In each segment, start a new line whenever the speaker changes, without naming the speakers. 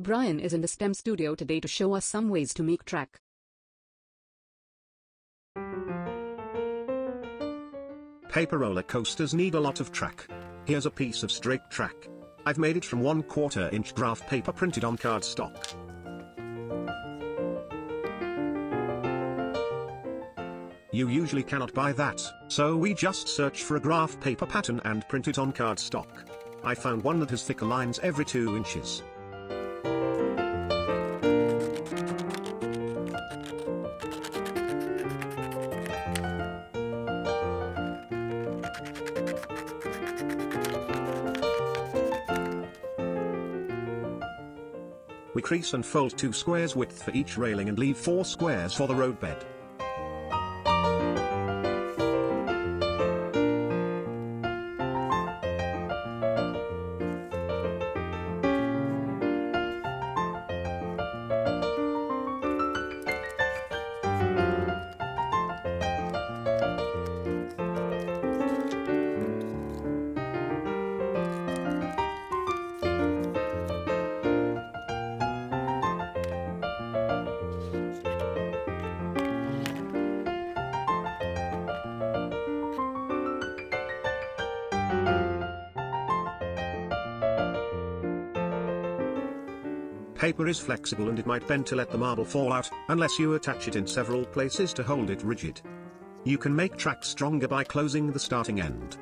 Brian is in the STEM studio today to show us some ways to make track.
Paper roller coasters need a lot of track. Here's a piece of straight track. I've made it from 1 quarter inch graph paper printed on cardstock. You usually cannot buy that, so we just search for a graph paper pattern and print it on cardstock. I found one that has thicker lines every 2 inches. We crease and fold two squares width for each railing and leave four squares for the roadbed. Paper is flexible and it might bend to let the marble fall out, unless you attach it in several places to hold it rigid. You can make track stronger by closing the starting end.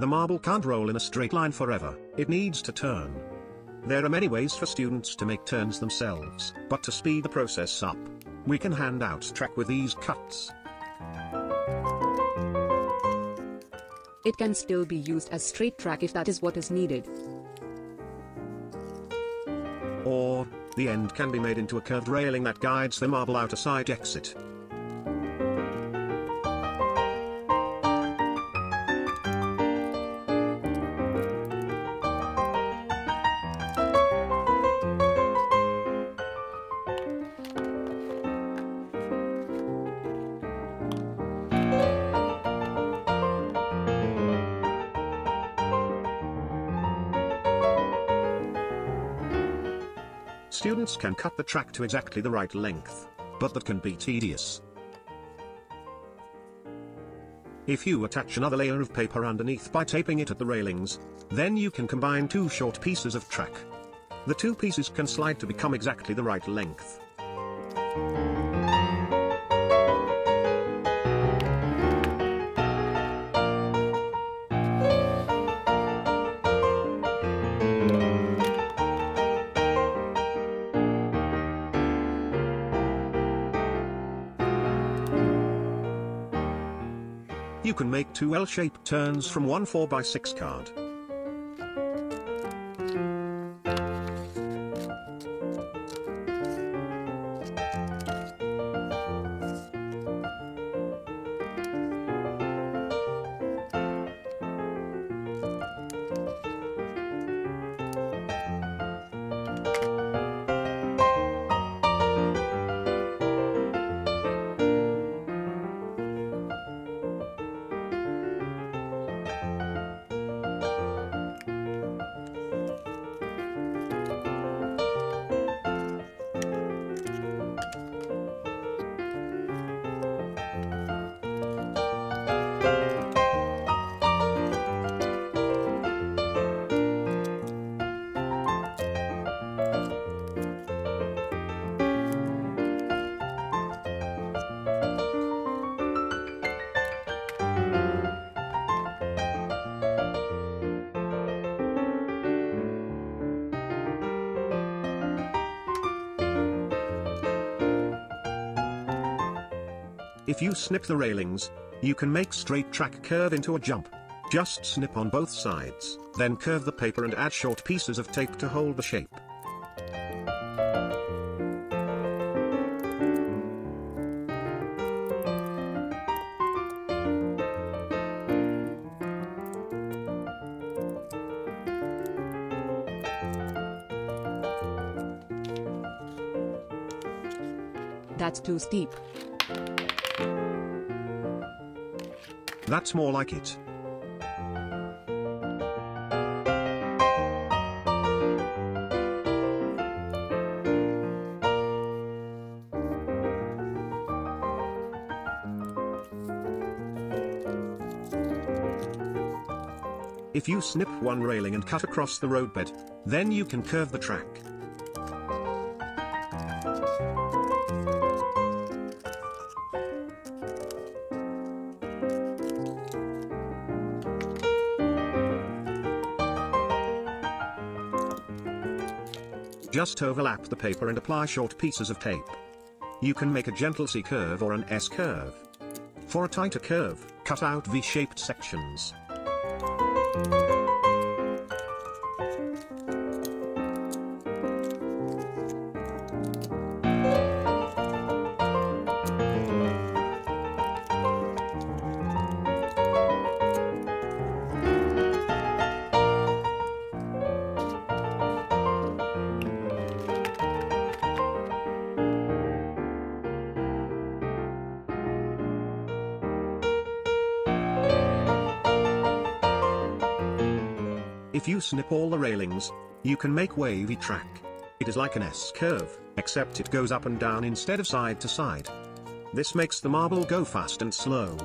The marble can't roll in a straight line forever, it needs to turn. There are many ways for students to make turns themselves, but to speed the process up, we can hand out track with these cuts.
It can still be used as straight track if that is what is needed.
Or, the end can be made into a curved railing that guides the marble out a side exit. Students can cut the track to exactly the right length, but that can be tedious. If you attach another layer of paper underneath by taping it at the railings, then you can combine two short pieces of track. The two pieces can slide to become exactly the right length. You can make two L-shaped turns from one 4x6 card. If you snip the railings, you can make straight track curve into a jump. Just snip on both sides, then curve the paper and add short pieces of tape to hold the shape.
That's too steep.
That's more like it. If you snip one railing and cut across the roadbed, then you can curve the track. Just overlap the paper and apply short pieces of tape. You can make a gentle C curve or an S curve. For a tighter curve, cut out V-shaped sections. If you snip all the railings, you can make wavy track. It is like an S-curve, except it goes up and down instead of side to side. This makes the marble go fast and slow.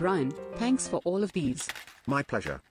Brian, thanks for all of these.
My pleasure.